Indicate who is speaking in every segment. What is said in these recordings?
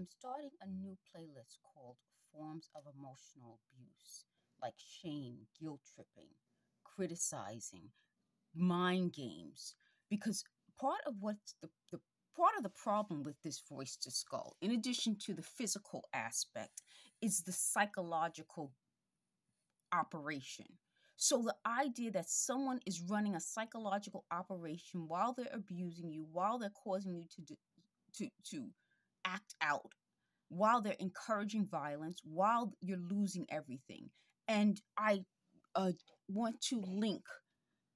Speaker 1: I'm starting a new playlist called Forms of Emotional Abuse, like shame, guilt tripping, criticizing, mind games. Because part of what's the, the part of the problem with this voice to skull, in addition to the physical aspect, is the psychological operation. So the idea that someone is running a psychological operation while they're abusing you, while they're causing you to do, to to act out, while they're encouraging violence, while you're losing everything. And I uh, want to link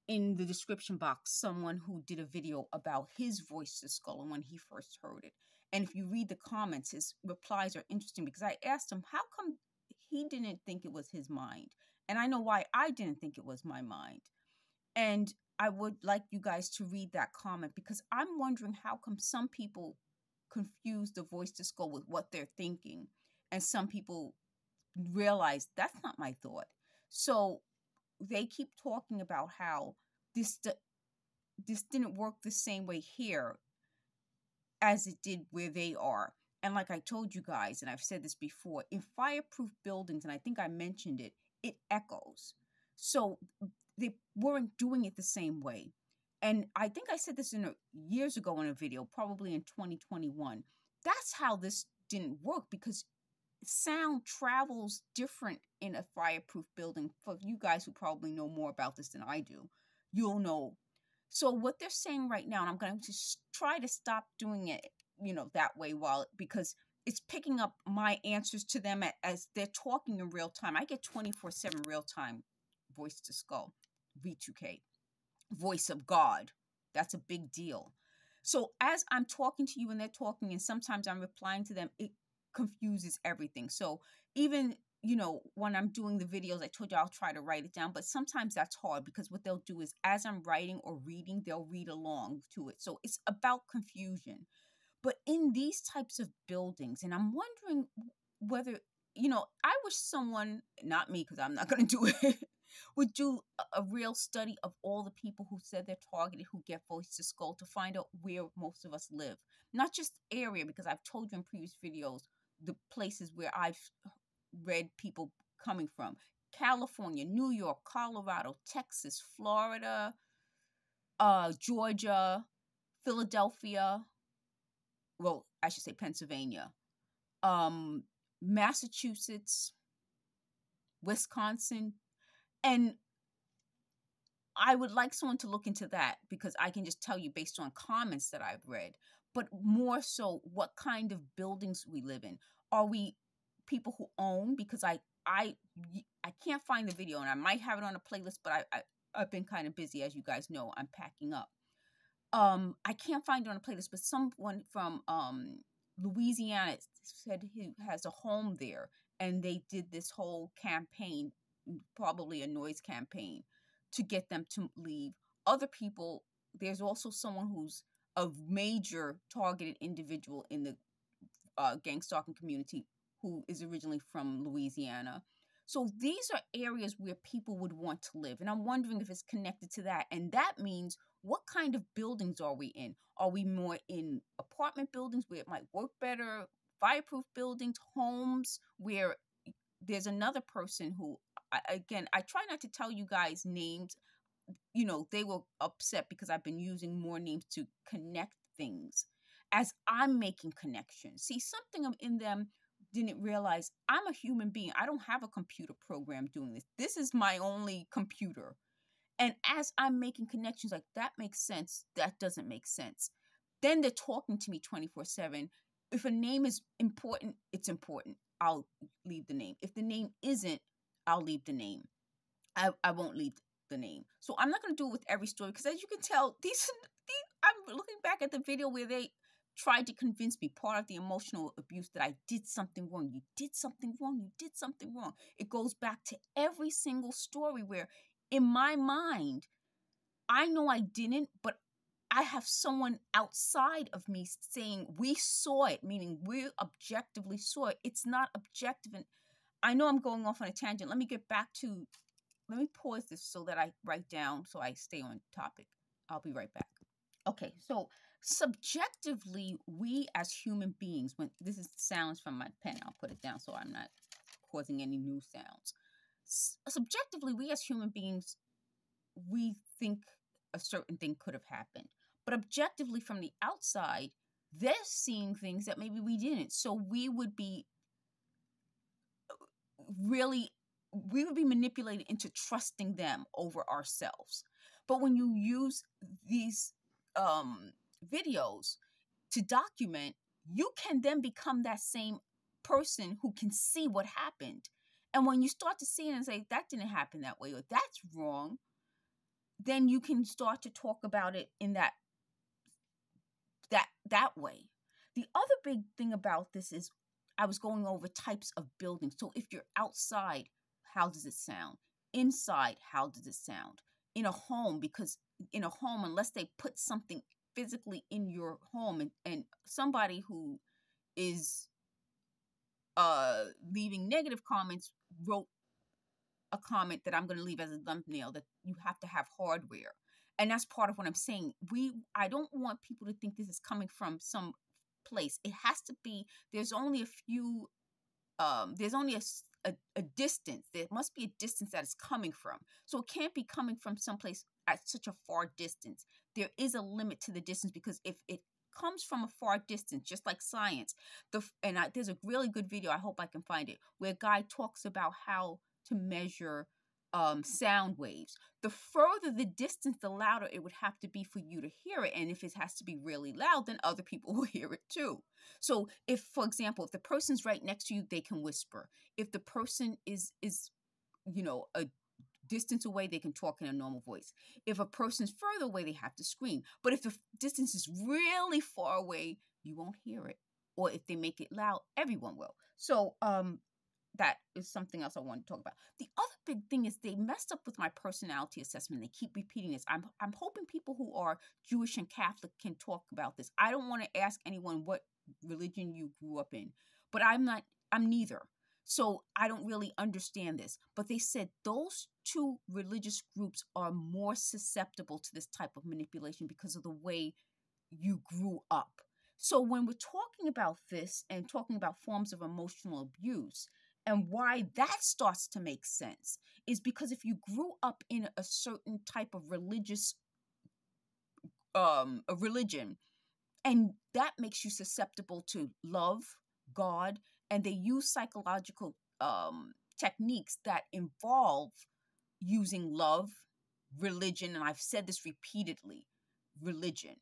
Speaker 1: in the description box someone who did a video about his voice to skull and when he first heard it. And if you read the comments, his replies are interesting because I asked him, how come he didn't think it was his mind? And I know why I didn't think it was my mind. And I would like you guys to read that comment because I'm wondering how come some people confuse the voice to skull with what they're thinking and some people realize that's not my thought. So they keep talking about how this this didn't work the same way here as it did where they are. And like I told you guys, and I've said this before, in fireproof buildings, and I think I mentioned it, it echoes. So they weren't doing it the same way. And I think I said this in a, years ago in a video, probably in 2021. That's how this didn't work because sound travels different in a fireproof building. For you guys who probably know more about this than I do, you'll know. So what they're saying right now, and I'm going to try to stop doing it, you know, that way while because it's picking up my answers to them as they're talking in real time. I get 24/7 real time voice to skull, V2K, voice of God. That's a big deal. So as I'm talking to you and they're talking, and sometimes I'm replying to them, it confuses everything. So even you know when I'm doing the videos, I told you I'll try to write it down, but sometimes that's hard because what they'll do is as I'm writing or reading, they'll read along to it. So it's about confusion. But in these types of buildings, and I'm wondering whether you know, I wish someone, not me, because I'm not going to do it, would do a, real study of all the people who said they're targeted who get voice to skull to find out where most of us live. Not just area, because I've told you in previous videos, the places where I've read people coming from California, New York, Colorado, Texas, Florida, uh, Georgia, Philadelphia. Well, I should say Pennsylvania, um, Massachusetts, Wisconsin. And I would like someone to look into that because I can just tell you based on comments that I've read but more so what kind of buildings we live in. Are we people who own? Because I I I can't find the video, and I might have it on a playlist, but I, I I've been kind of busy, as you guys know. I'm packing up. Um, I can't find it on a playlist, but someone from um Louisiana said he has a home there, and they did this whole campaign, probably a noise campaign, to get them to leave. Other people, there's also someone who's a major targeted individual in the uh, gang stalking community who is originally from Louisiana. So these are areas where people would want to live. And I'm wondering if it's connected to that. And that means what kind of buildings are we in? Are we more in apartment buildings where it might work better, fireproof buildings, homes where there's another person who, again, I try not to tell you guys names you know, they were upset because I've been using more names to connect things as I'm making connections. See, something in them didn't realize I'm a human being. I don't have a computer program doing this. This is my only computer. And as I'm making connections, like that makes sense, that doesn't make sense. Then they're talking to me 24 7. If a name is important, it's important. I'll leave the name. If the name isn't, I'll leave the name. I, I won't leave the name. So I'm not going to do it with every story because as you can tell, these, these I'm looking back at the video where they tried to convince me part of the emotional abuse that I did something wrong. You did something wrong. You did something wrong. It goes back to every single story where in my mind, I know I didn't, but I have someone outside of me saying we saw it, meaning we objectively saw it. It's not objective. And I know I'm going off on a tangent. Let me get back to let me pause this so that I write down so I stay on topic. I'll be right back. Okay, so subjectively, we as human beings, when this is sounds from my pen, I'll put it down so I'm not causing any new sounds. Subjectively, we as human beings, we think a certain thing could have happened. But objectively, from the outside, they're seeing things that maybe we didn't. So we would be really, we would be manipulated into trusting them over ourselves. But when you use these um, videos to document, you can then become that same person who can see what happened. And when you start to see it and say, that didn't happen that way, or that's wrong, then you can start to talk about it in that that that way. The other big thing about this is I was going over types of buildings. So if you're outside, how does it sound? Inside, how does it sound? In a home, because in a home, unless they put something physically in your home and, and somebody who is uh leaving negative comments wrote a comment that I'm going to leave as a thumbnail that you have to have hardware. And that's part of what I'm saying. We I don't want people to think this is coming from some place. It has to be there's only a few um there's only a, a, a distance. There must be a distance that it's coming from. So it can't be coming from someplace at such a far distance. There is a limit to the distance because if it comes from a far distance, just like science. The and I, there's a really good video. I hope I can find it where a guy talks about how to measure um, sound waves. The further the distance, the louder it would have to be for you to hear it. And if it has to be really loud, then other people will hear it too. So if, for example, if the person's right next to you, they can whisper. If the person is is, you know, a distance away, they can talk in a normal voice. If a person's further away, they have to scream. But if the distance is really far away, you won't hear it. Or if they make it loud, everyone will. So um, that is something else I want to talk about. The other big thing is they messed up with my personality assessment. They keep repeating this. I'm I'm hoping people who are Jewish and Catholic can talk about this. I don't want to ask anyone what religion you grew up in, but I'm not I'm neither. So I don't really understand this. But they said those two religious groups are more susceptible to this type of manipulation because of the way you grew up. So when we're talking about this and talking about forms of emotional abuse, and why that starts to make sense is because if you grew up in a certain type of religious um a religion and that makes you susceptible to love god and they use psychological um techniques that involve using love religion and i've said this repeatedly religion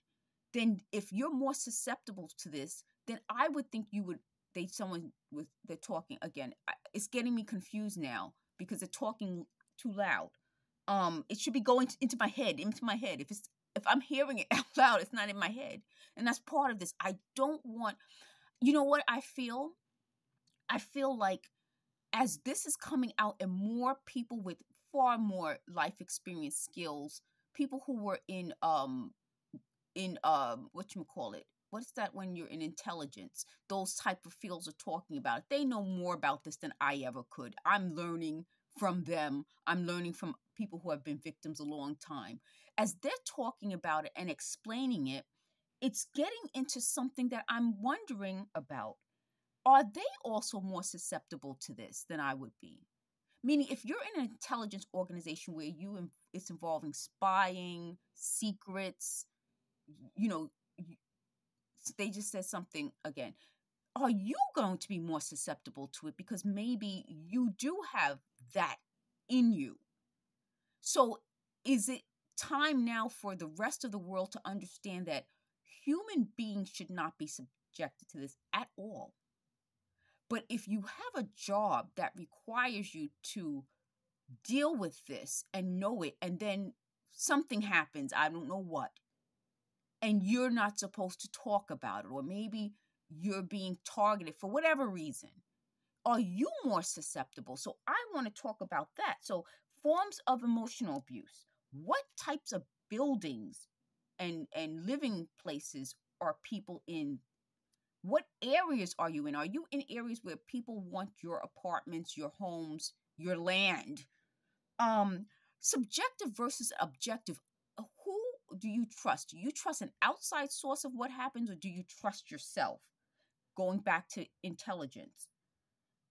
Speaker 1: then if you're more susceptible to this then i would think you would they someone was they're talking again. It's getting me confused now because they're talking too loud. Um it should be going into my head into my head. If it's if i'm hearing it out loud it's not in my head. And that's part of this. I don't want you know what i feel? I feel like as this is coming out and more people with far more life experience skills people who were in um in um what you call it what's that when you're in intelligence? Those type of fields are talking about it. they know more about this than i ever could. I'm learning from them. I'm learning from people who have been victims a long time. As they're talking about it and explaining it it's getting into something that i'm wondering about. Are they also more susceptible to this than i would be? Meaning if you're in an intelligence organization where you it's involving spying secrets you know they just said something again. Are you going to be more susceptible to it because maybe you do have that in you? So, is it time now for the rest of the world to understand that human beings should not be subjected to this at all? But if you have a job that requires you to deal with this and know it, and then something happens, I don't know what, and you're not supposed to talk about it, or maybe you're being targeted for whatever reason, are you more susceptible? So I want to talk about that. So, forms of emotional abuse. What types of buildings and, and living places are people in? What areas are you in? Are you in areas where people want your apartments, your homes, your land? Um, subjective versus objective do you trust? Do you trust an outside source of what happens or do you trust yourself? Going back to intelligence.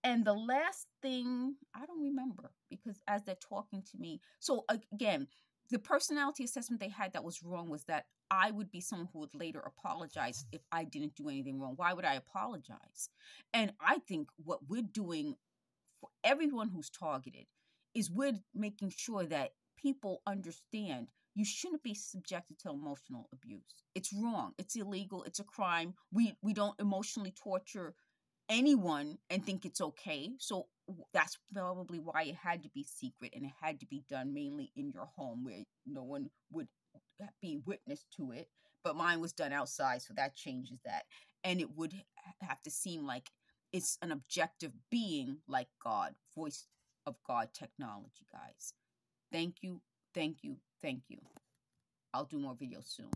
Speaker 1: And the last thing, I don't remember because as they're talking to me, so again, the personality assessment they had that was wrong was that I would be someone who would later apologize if I didn't do anything wrong. Why would I apologize? And I think what we're doing for everyone who's targeted is we're making sure that people understand you shouldn't be subjected to emotional abuse. It's wrong. It's illegal. It's a crime. We we don't emotionally torture anyone and think it's okay. So that's probably why it had to be secret and it had to be done mainly in your home where no one would be witness to it. But mine was done outside, so that changes that. And it would have to seem like it's an objective being like God, voice of God technology, guys. Thank you, thank you, thank you. I'll do more videos soon.